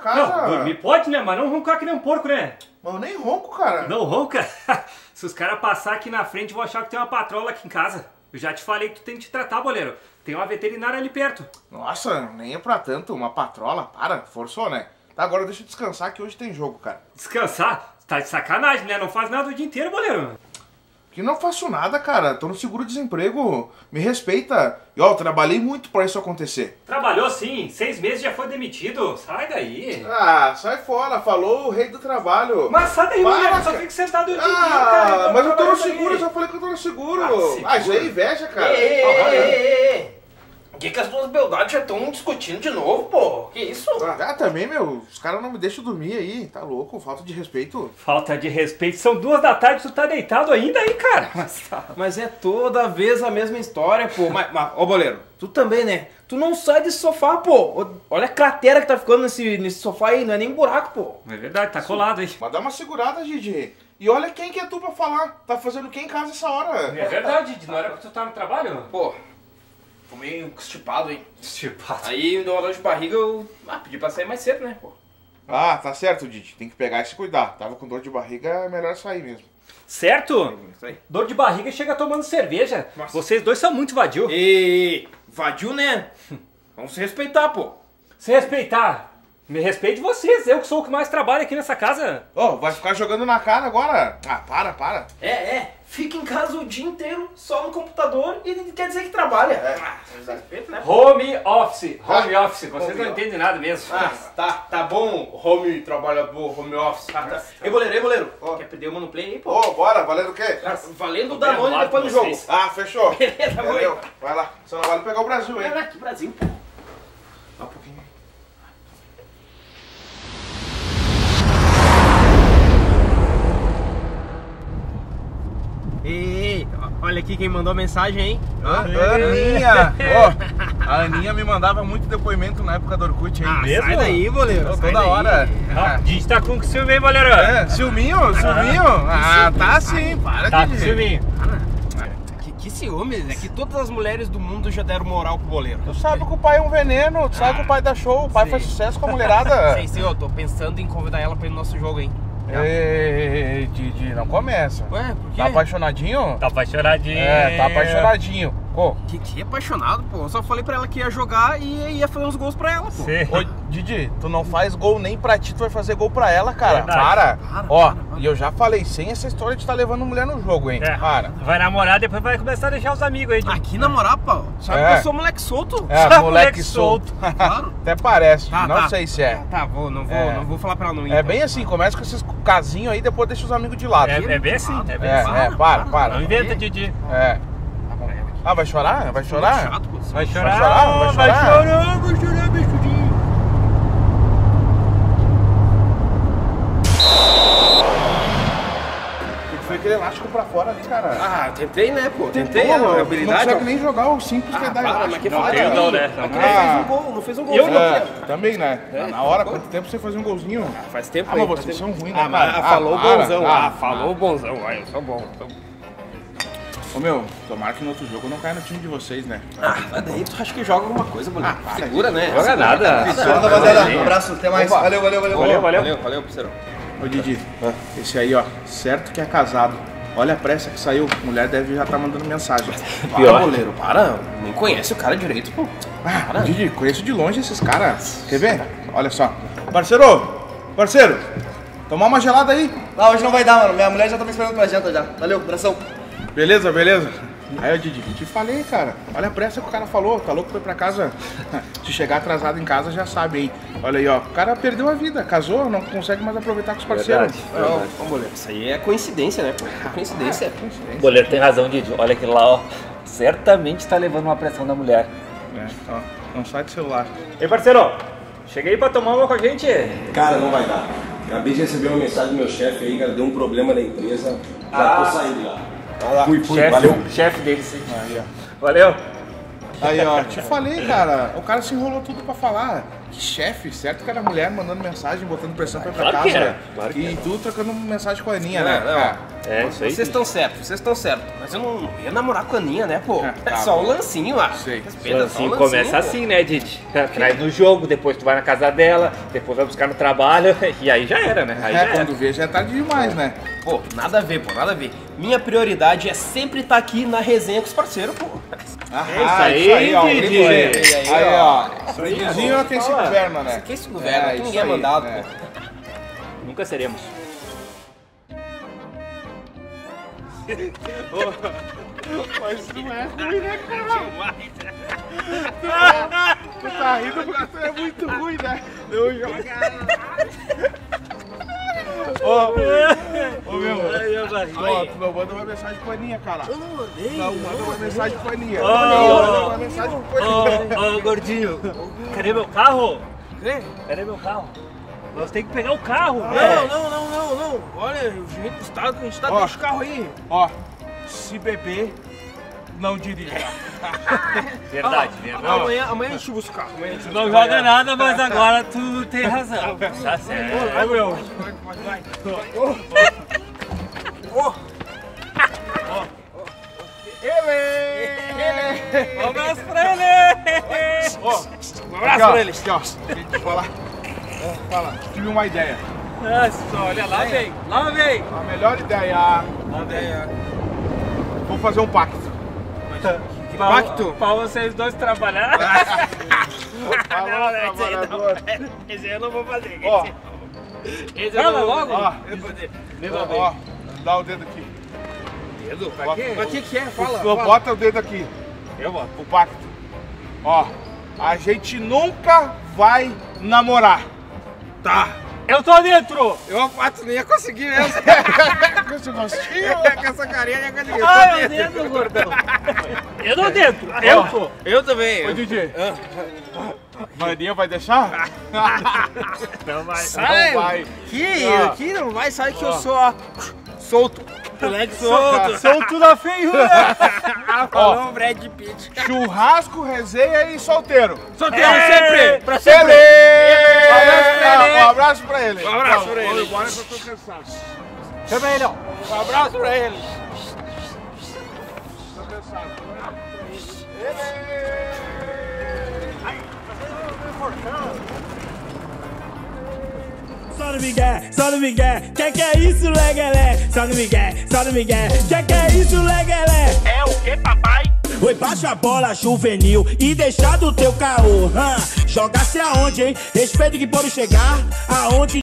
casa. Não, dormir pode, né? Mas não roncar que nem um porco, né? Mas eu nem ronco, cara. Não ronca? Se os caras passar aqui na frente, vão achar que tem uma patrola aqui em casa. Eu já te falei que tu tem que te tratar, boleiro. Tem uma veterinária ali perto. Nossa, nem é pra tanto. Uma patrola, para, forçou, né? Tá, agora deixa eu descansar que hoje tem jogo, cara. Descansar? Tá de sacanagem, né? Não faz nada o dia inteiro, boleiro. Que não faço nada, cara. Tô no seguro-desemprego. Me respeita. E ó, eu trabalhei muito pra isso acontecer. Trabalhou sim. Seis meses já foi demitido. Sai daí. Ah, sai fora. Falou o rei do trabalho. Mas sai daí, Para, mulher. Só cara. fica sentado o dia Ah, cara. mas eu tô no seguro, eu já falei que eu tô no seguro. Ah, Ah, isso seguro. é inveja, cara. Ei, ei, ei, ei, que, que as duas beldades já estão discutindo de novo, pô? Que isso? Ah, também, meu, os caras não me deixam dormir aí, tá louco? Falta de respeito. Falta de respeito. São duas da tarde, tu tá deitado ainda aí, cara. Mas tá. Mas é toda vez a mesma história, pô. Mas, mas, ô boleiro, tu também, né? Tu não sai desse sofá, pô. Olha a cratera que tá ficando nesse, nesse sofá aí, não é nem buraco, pô. É verdade, tá colado aí. Mas dá uma segurada, Gigi. E olha quem que é tu pra falar. Tá fazendo o que em casa essa hora? É verdade, não era porque tu tá no trabalho? Pô, tô meio constipado aí. Me deu uma dor de barriga, eu ah, pedi pra sair mais cedo, né, pô. Ah, tá certo, Didi. Tem que pegar e se cuidar. Tava com dor de barriga, é melhor sair mesmo. certo? Isso aí. Dor de barriga chega tomando cerveja. Vocês dois são muito vadio. E vadio, né? Vamos se respeitar, pô. Se respeitar. Me respeite vocês, eu que sou o que mais trabalha aqui nessa casa. Ô, vai ficar jogando na cara agora? Ah, para, para. É, é. Fica em casa o dia inteiro, só no computador, e quer dizer que trabalha. Ah, se respeita, né? Home office. Home Ah, office, vocês home não entendem nada mesmo. Ah, tá, tá bom, home trabalhador, home office. Ah, tá. Ei, goleiro, ei, goleiro. Ó. Quer perder o monoplay aí, pô? Ô, bora, valendo o quê? Ah, Valendo o Danone depois do jogo. Ah, fechou. Beleza, Valeu. Vai lá. Só não vale pegar o Brasil, hein? Vai aqui, Brasil, pô. Aqui quem mandou a mensagem, hein? Aninha! Ó, a Aninha me mandava muito depoimento na época do Orkut, hein? mesmo? Sai daí, goleiro. Toda sai daí. hora. Ah, a gente tá com ciúme, hein, boleiro? É, ciúminho, ciúminho? Ah, tá sim, para Tá de ciúminho. Que, que ciúmes, é que todas as mulheres do mundo já deram moral pro goleiro. Tu sabe que o pai é um veneno, tu sabe que o pai dá show, o pai Sim. faz sucesso com a mulherada. Sei, sei, eu tô pensando em convidar ela pra ir no nosso jogo, hein? Ei, Didi, não começa. Ué, por quê? Tá apaixonadinho? Tá apaixonadinho. É, tá apaixonadinho. Pô, Que, que apaixonado, pô. Eu só falei pra ela que ia jogar e ia fazer uns gols pra ela, pô. Sim. ô, Didi, tu não faz gol nem pra ti, tu vai fazer gol pra ela, cara. Verdade. Para. Para, Ó, para, para. e eu já falei, sem essa história de estar levando mulher no jogo, hein? É. Para. Vai namorar, depois vai começar a deixar os amigos aí. De... Aqui na moral, pô. Sabe É. que eu sou moleque solto? É, Sabe, moleque moleque solto. Claro. Até parece, Tá, não tá. sei se é. Tá, vou, não vou, É. não vou falar pra ela não ir. É então. bem assim, começa com esses casinhos aí, depois deixa os amigos de lado. É, é bem assim, é bem É, assim. é, para, para. Não inventa, Didi. É. Tá pra ela aqui. Ah, vai chorar? Vai chorar? Muito chato, pô. Vai chorar, chorar? Vai vai chorar? chorar, vai chorar. Tem que foi aquele elástico pra fora ali, cara. Ah, tentei, né, pô? Tentei, Pô, a Não habilidade. consegue nem jogar o simples que é Ah, dar elástico. mas que Não, tem de não, né? Aqui Ah. não fez um gol, não fez um gol. Eu não. É, também, né? É, Na hora, quanto tempo você fazia um golzinho? Faz tempo Ah, aí. mas faz vocês são ruins, né, Ah, mas cara? falou Ah, para, bonzão. ah, Ah, falou bonzão. Ah, eu sou bom. sou bom. Ô meu, tomara que no outro jogo eu não caia no time de vocês, né? Ah, mas daí tu acha que joga alguma coisa, moleque. Ah, Segura, né? Joga nada. Fala, rapaziada. Um abraço, até mais. Valeu, valeu, valeu. Valeu, valeu. Valeu, valeu, parceiro. Ô Didi, esse aí, ó, certo que é casado. Olha a pressa que saiu, mulher deve já estar mandando mensagem. Para, goleiro, para. Nem conhece o cara direito, pô. Ah, Didi, conheço de longe esses caras. Quer ver? Olha só. Parceiro, parceiro, tomar uma gelada aí. Ah, hoje não vai dar, mano. Minha mulher já tá me esperando pra janta já. Valeu, abração. Beleza, beleza. Aí, ô Didi, te falei, cara. Olha a pressa que o cara falou. Tá louco foi pra casa. Se chegar atrasado em casa, já sabe, hein? Olha aí, ó. O cara perdeu a vida, casou, não consegue mais aproveitar com os parceiros. Não, ô, goleiro, isso aí é coincidência, né, pô? É coincidência. O goleiro tem razão, Didi. Olha aquilo lá, ó. Certamente tá levando uma pressão da mulher. É, ó, não sai do celular. Ei, parceiro, cheguei pra tomar uma com a gente. Cara, não vai dar. Acabei de receber uma mensagem do meu chefe aí, cara, deu um problema na empresa. Já tô saindo lá. Fui, fui, Chefe, valeu. chefe dele, sim. Valeu. Aí, ó, te falei, cara. O cara se enrolou tudo pra falar. Que chefe, certo que era mulher mandando mensagem, botando pressão pra ir pra Claro que casa. era, claro que e tu trocando mensagem com a Aninha, né? Não, não. É, isso aí. Vocês estão certos, vocês estão certos. Mas eu não ia namorar com a Aninha, né, pô? É, É tá só o lancinho lá. Sei. Respeita, só o lancinho, começa pô. assim, né, Didi? Traz no jogo, depois tu vai na casa dela, depois vai buscar no trabalho, e aí já era, né? Aí É, já era. quando vê já é tarde demais, né? Pô, nada a ver, pô, nada a ver. Minha prioridade é sempre estar aqui na resenha com os parceiros, pô. Ah, isso aí, ó, Didi. briguzinho. Aí, Aí, ó. ó. Briguzinho quem se governa, né? Quem se governa, É, que ninguém é aí, mandado, é. pô. Nunca seremos. Mas não é ruim, né, cara? Tu tá rindo porque tu é muito ruim, né? Eu jogo. Ô, ô meu, ó, tu não manda uma mensagem pra Aninha, cara. Eu não mandei. Não, manda uma mensagem pra Aninha. Manda uma mensagem pra Aninha. Ô, gordinho, cadê meu carro? Cadê meu carro? Nós temos que pegar o carro. Não, não, não, não, não. Olha, o jeito do estado que a gente tá, Ó. deixa o carro aí. Ó, se beber, não dirija. Verdade, verdade. Amanhã, amanhã a gente busca o carro. Amanhã a gente Não joga nada, mas agora tu tem razão. Tá certo. Meu. Um abraço pra ele! Um abraço pra eles. Aqui, ó, deixa eu te falar. Ó, Fala, tive uma ideia. Nossa, olha lá, vem, lá vem. A melhor ideia. Lá vem. Vamos fazer um pacto. Pacto? Pra vocês dois trabalhar. Falou, trabalhador. Esse eu não vou fazer. Ó, Esse eu Fala logo. ó, ó, dá o dedo aqui. Dedo? Pra Bota- quê? O que que é? Fala, Não, fala. Bota o dedo aqui. Eu boto. O pacto. Ó, a gente nunca vai namorar. Tá. Eu tô dentro! Eu fato nem ia conseguir mesmo. Com esse gostinho. Com essa carinha nem ia conseguir. Eu Ah, tô eu dentro. dentro, gordão. Eu tô dentro. Eu tô. Eu também. Ô, DJ. Maninha vai deixar? Não vai. Sai, Não vai. Que, Ó. que não vai, sabe que eu sou ó, solto. Moleque solto. Solto na feiura. Falou Brad Pitt. Churrasco, resenha e solteiro. Solteiro É. sempre. Pra Ele! sempre. Um abraço pra ele. Um abraço pra ele. que eu tô cansado. Chama ele, ó. Um abraço pra ele. Tô cansado. Só no Miguel, só no Miguel. Que que é isso, legelé? Só no Miguel, só no Miguel. Que que é isso, legelé? É o que, papai? Oi, baixa a bola juvenil e deixa do teu caô. hã? Joga-se aonde, hein? Respeito que pode chegar aonde